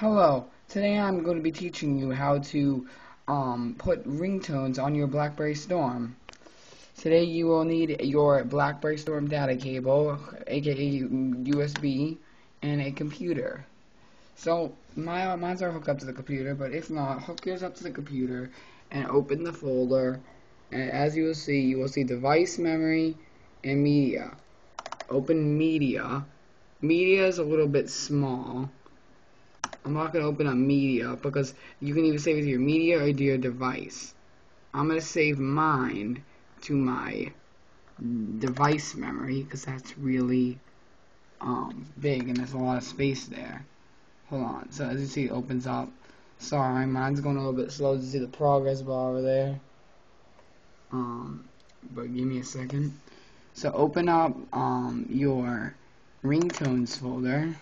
Hello, today I'm going to be teaching you how to um, put ringtones on your BlackBerry Storm. Today you will need your BlackBerry Storm data cable, aka USB, and a computer. So my mine's are hooked up to the computer, but if not, hook yours up to the computer and open the folder. And as you will see, you will see device memory and media. Open media. Media is a little bit small I'm not going to open up media because you can either save it to your media or to your device. I'm going to save mine to my device memory because that's really um, big and there's a lot of space there. Hold on. So as you see, it opens up. Sorry, mine's going a little bit slow to see the progress bar over there. Um, but give me a second. So open up um, your ringtones folder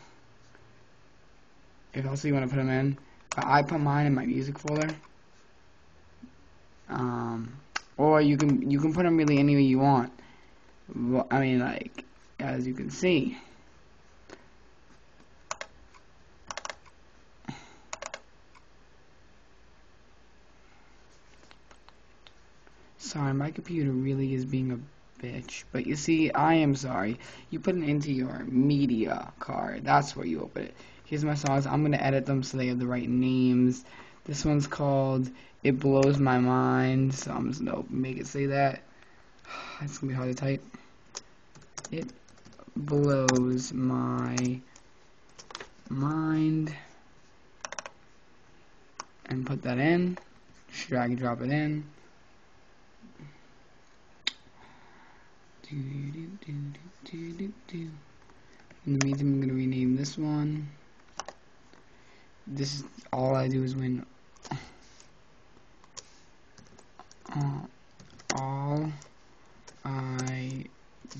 if also you want to put them in. But I put mine in my music folder. Um, or you can you can put them really anywhere you want. I mean, like as you can see. Sorry, my computer really is being a bitch. But you see, I am sorry. You put it into your media card. That's where you open it. Here's my songs. I'm going to edit them so they have the right names. This one's called It Blows My Mind. So I'm just to make it say that. It's to be hard to type. It blows my mind. And put that in. Just drag and drop it in. In the meantime, I'm going to rename this one this is all I do is win. Uh, all I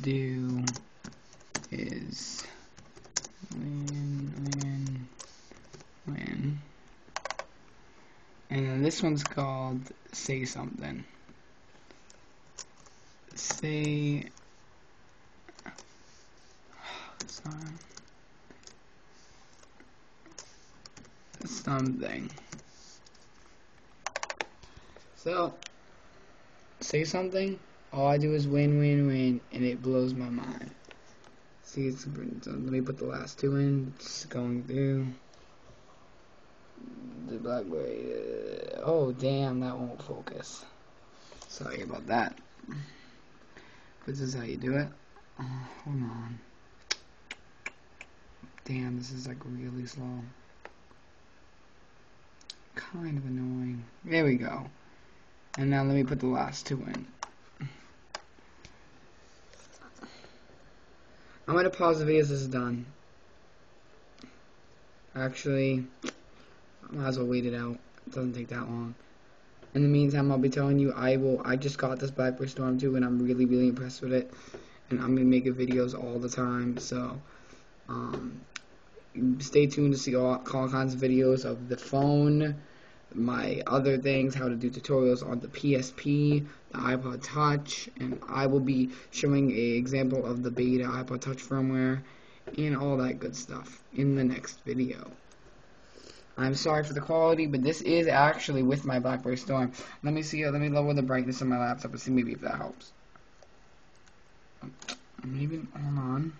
do is win, win, win. And then this one's called Say Something. Say. Sorry. Something. So, say something, all I do is win, win, win, and it blows my mind. See, it's, let me put the last two in. It's going through. The Blackberry. Uh, oh, damn, that won't focus. Sorry about that. This is how you do it. Oh, hold on. Damn, this is like really slow kind of annoying. There we go. And now let me put the last two in. I'm going to pause the video as this is done. Actually, I might as well wait it out. It doesn't take that long. In the meantime, I'll be telling you I will. I just got this Blackberry Storm 2 and I'm really, really impressed with it. And I'm going to make videos all the time. So, um, stay tuned to see all, all kinds of videos of the phone, my other things, how to do tutorials on the PSP, the iPod Touch, and I will be showing a example of the beta iPod Touch firmware and all that good stuff in the next video. I'm sorry for the quality, but this is actually with my BlackBerry Storm. Let me see, let me lower the brightness of my laptop and see maybe if that helps. Maybe, hold on.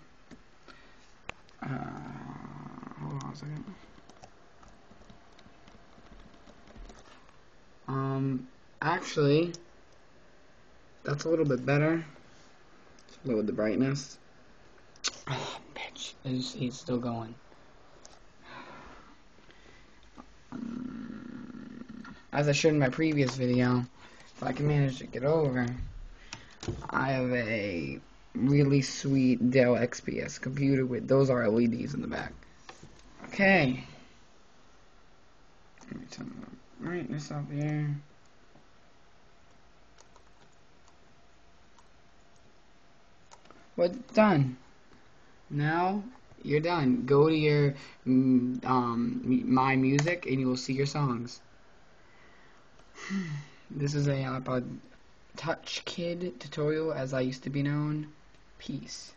Uh, hold on a second. Um, actually, that's a little bit better. Lower the brightness. Oh, bitch. As it's still going. Um, as I showed in my previous video, if I can manage to get over, I have a really sweet Dell XPS computer with those are LEDs in the back. Okay. Let me turn Right, this up here. Well, done. Now you're done. Go to your mm, um, My Music and you will see your songs. this is a iPod Touch Kid tutorial as I used to be known. Peace.